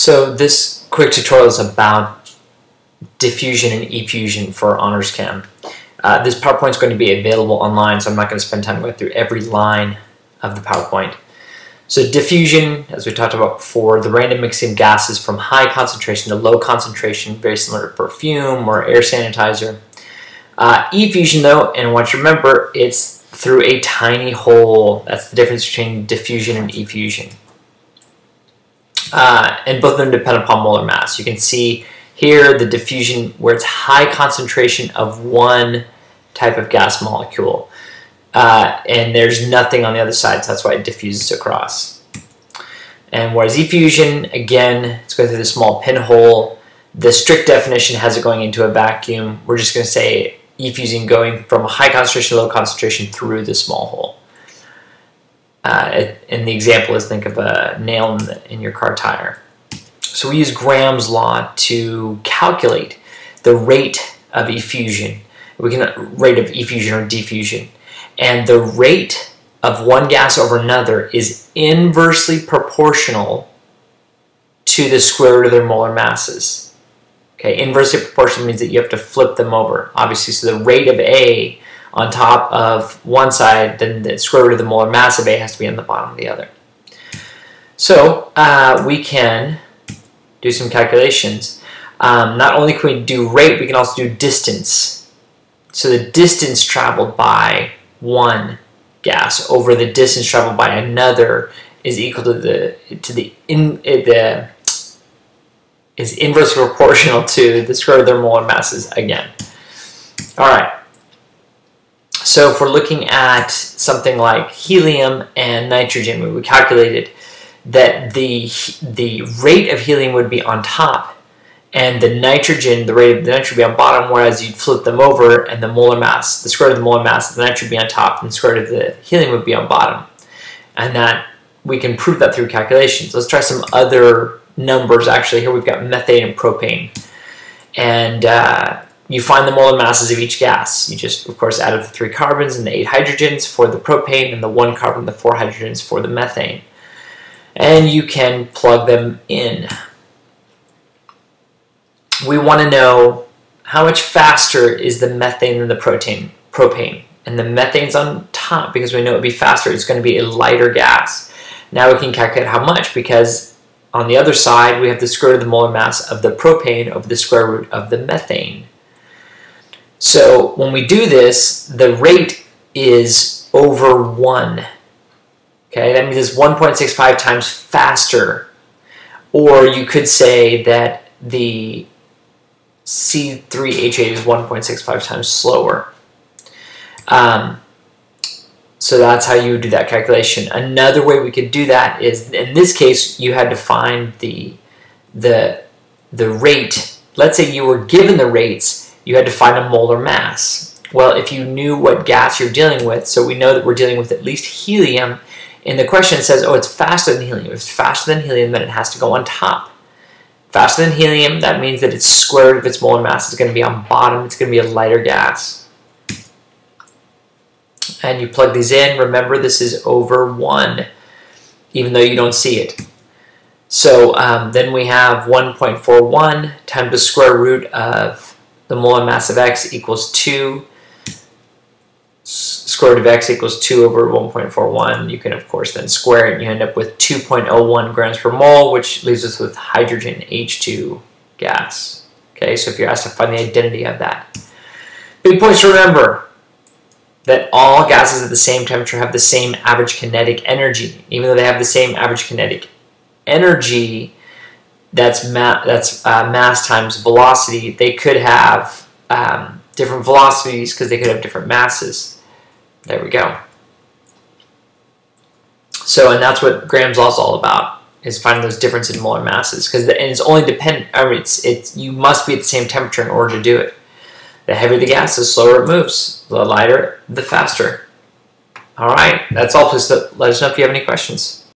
So this quick tutorial is about diffusion and effusion for Honors Chem. Uh, this PowerPoint is going to be available online, so I'm not going to spend time going through every line of the PowerPoint. So diffusion, as we talked about before, the random mixing of gases from high concentration to low concentration, very similar to perfume or air sanitizer. Uh, effusion, though, and I want you to remember, it's through a tiny hole. That's the difference between diffusion and effusion. Uh, and both of them depend upon molar mass. You can see here the diffusion where it's high concentration of one type of gas molecule. Uh, and there's nothing on the other side, so that's why it diffuses across. And whereas effusion, again, it's going through the small pinhole. The strict definition has it going into a vacuum. We're just going to say effusing going from a high concentration to low concentration through the small hole. Uh, and the example is think of a nail in, the, in your car tire. So we use Graham's law to calculate the rate of effusion. We can rate of effusion or diffusion. And the rate of one gas over another is inversely proportional to the square root of their molar masses. Okay, inversely proportional means that you have to flip them over. Obviously, so the rate of A on top of one side, then the square root of the molar mass of A has to be on the bottom of the other. So uh, we can do some calculations. Um, not only can we do rate, we can also do distance. So the distance traveled by one gas over the distance traveled by another is equal to the to the in uh, the is inversely proportional to the square root of their molar masses again. All right. So if we're looking at something like helium and nitrogen, we calculated that the, the rate of helium would be on top and the nitrogen, the rate of the nitrogen would be on bottom, whereas you'd flip them over and the molar mass, the square root of the molar mass of the nitrogen would be on top and the square root of the helium would be on bottom. And that we can prove that through calculations. Let's try some other numbers actually. Here we've got methane and propane. And uh, you find the molar masses of each gas. You just, of course, add up the three carbons and the eight hydrogens for the propane and the one carbon and the four hydrogens for the methane. And you can plug them in. We want to know how much faster is the methane than the protein, propane. And the methane's on top because we know it would be faster. It's going to be a lighter gas. Now we can calculate how much because on the other side we have the square root of the molar mass of the propane over the square root of the methane. So when we do this, the rate is over 1. Okay, that means it's 1.65 times faster. Or you could say that the C3H8 is 1.65 times slower. Um, so that's how you would do that calculation. Another way we could do that is, in this case, you had to find the, the, the rate. Let's say you were given the rates you had to find a molar mass. Well, if you knew what gas you're dealing with, so we know that we're dealing with at least helium, and the question says, oh, it's faster than helium. If it's faster than helium, then it has to go on top. Faster than helium, that means that its square root of its molar mass is going to be on bottom. It's going to be a lighter gas. And you plug these in. Remember, this is over 1, even though you don't see it. So um, then we have 1.41 times the square root of the molar mass of x equals 2. Square root of x equals 2 over 1.41. You can, of course, then square it, and you end up with 2.01 grams per mole, which leaves us with hydrogen H2 gas. Okay, so if you're asked to find the identity of that. Big points to remember that all gases at the same temperature have the same average kinetic energy. Even though they have the same average kinetic energy, that's ma that's uh, mass times velocity, they could have um, different velocities because they could have different masses. There we go. So, and that's what Graham's law is all about, is finding those differences in molar masses. Because and it's only dependent. I mean, it's it's you must be at the same temperature in order to do it. The heavier the gas, the slower it moves. The lighter, the faster. All right, that's all. Please let us know if you have any questions.